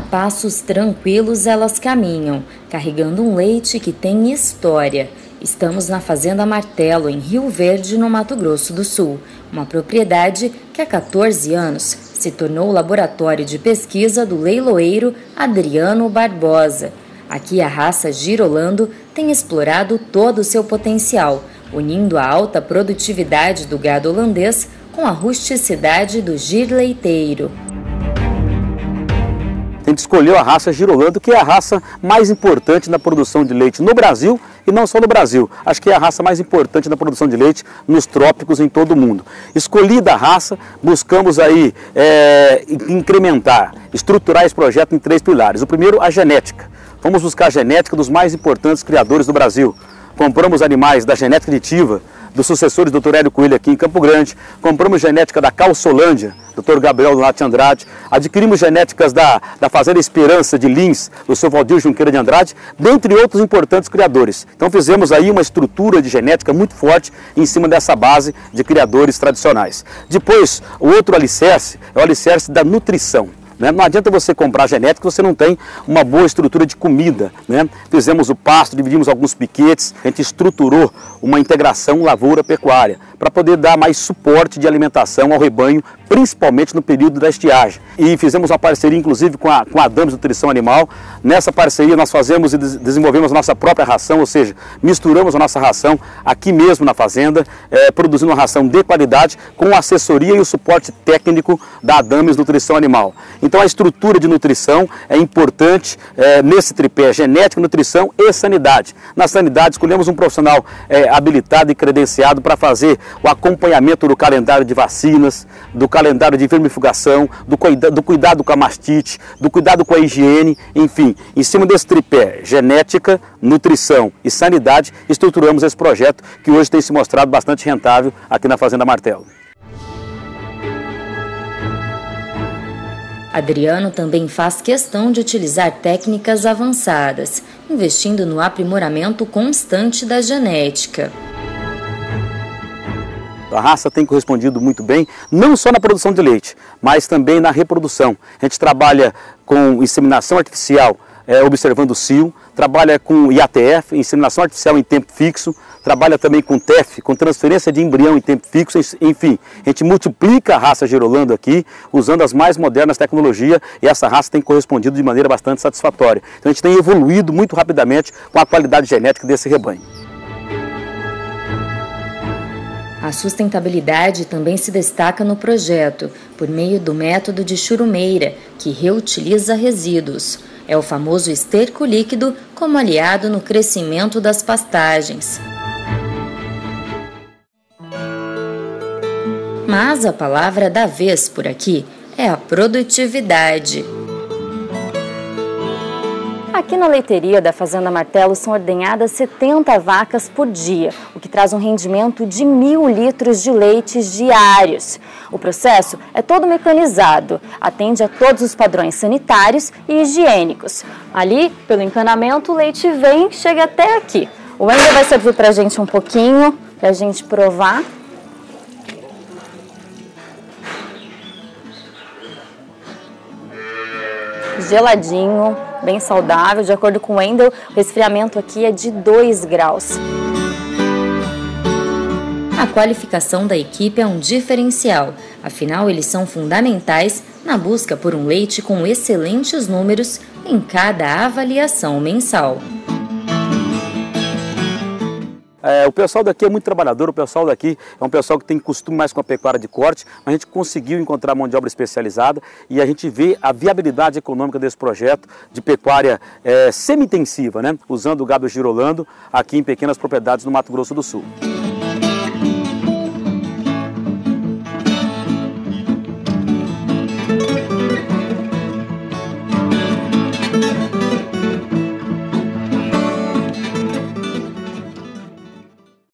passos tranquilos elas caminham, carregando um leite que tem história. Estamos na Fazenda Martelo, em Rio Verde, no Mato Grosso do Sul, uma propriedade que há 14 anos se tornou o laboratório de pesquisa do leiloeiro Adriano Barbosa. Aqui a raça Girolando tem explorado todo o seu potencial, unindo a alta produtividade do gado holandês com a rusticidade do gir leiteiro. A gente escolheu a raça Girolando, que é a raça mais importante na produção de leite no Brasil e não só no Brasil. Acho que é a raça mais importante na produção de leite nos trópicos em todo o mundo. Escolhida a raça, buscamos aí é, incrementar, estruturar esse projeto em três pilares. O primeiro, a genética. Vamos buscar a genética dos mais importantes criadores do Brasil. Compramos animais da genética aditiva, dos sucessores do Dr. Hélio Coelho aqui em Campo Grande, compramos genética da Calçolândia, Dr. Gabriel Donati Andrade, adquirimos genéticas da, da Fazenda Esperança de Lins, do seu Valdir Junqueira de Andrade, dentre outros importantes criadores. Então fizemos aí uma estrutura de genética muito forte em cima dessa base de criadores tradicionais. Depois, o outro alicerce é o alicerce da nutrição. Né? Não adianta você comprar genética se você não tem uma boa estrutura de comida. Né? Fizemos o pasto, dividimos alguns piquetes, a gente estruturou uma integração lavoura-pecuária para poder dar mais suporte de alimentação ao rebanho, principalmente no período da estiagem. E fizemos uma parceria, inclusive, com a, com a Dames Nutrição Animal. Nessa parceria, nós fazemos e desenvolvemos a nossa própria ração, ou seja, misturamos a nossa ração aqui mesmo na fazenda, é, produzindo uma ração de qualidade com a assessoria e o suporte técnico da Dames Nutrição Animal. Então, a estrutura de nutrição é importante é, nesse tripé: genética, nutrição e sanidade. Na sanidade, escolhemos um profissional é, habilitado e credenciado para fazer o acompanhamento do calendário de vacinas, do calendário de vermifugação, do, do cuidado com a mastite, do cuidado com a higiene, enfim, em cima desse tripé, genética, nutrição e sanidade, estruturamos esse projeto que hoje tem se mostrado bastante rentável aqui na Fazenda Martelo. Adriano também faz questão de utilizar técnicas avançadas, investindo no aprimoramento constante da genética. A raça tem correspondido muito bem, não só na produção de leite, mas também na reprodução. A gente trabalha com inseminação artificial, é, observando o cio, trabalha com IATF, inseminação artificial em tempo fixo, trabalha também com TEF, com transferência de embrião em tempo fixo, enfim, a gente multiplica a raça Gerolando aqui, usando as mais modernas tecnologias, e essa raça tem correspondido de maneira bastante satisfatória. Então a gente tem evoluído muito rapidamente com a qualidade genética desse rebanho. A sustentabilidade também se destaca no projeto, por meio do método de churumeira, que reutiliza resíduos. É o famoso esterco líquido como aliado no crescimento das pastagens. Mas a palavra da vez por aqui é a produtividade. Aqui na leiteria da Fazenda Martelo são ordenhadas 70 vacas por dia, o que traz um rendimento de mil litros de leite diários. O processo é todo mecanizado, atende a todos os padrões sanitários e higiênicos. Ali, pelo encanamento, o leite vem chega até aqui. O Wender vai servir para a gente um pouquinho, para a gente provar. Geladinho, bem saudável. De acordo com o Wendel, o resfriamento aqui é de 2 graus. A qualificação da equipe é um diferencial, afinal, eles são fundamentais na busca por um leite com excelentes números em cada avaliação mensal. É, o pessoal daqui é muito trabalhador, o pessoal daqui é um pessoal que tem costume mais com a pecuária de corte, mas a gente conseguiu encontrar mão de obra especializada e a gente vê a viabilidade econômica desse projeto de pecuária é, semi-intensiva, né? usando o gado girolando aqui em pequenas propriedades no Mato Grosso do Sul.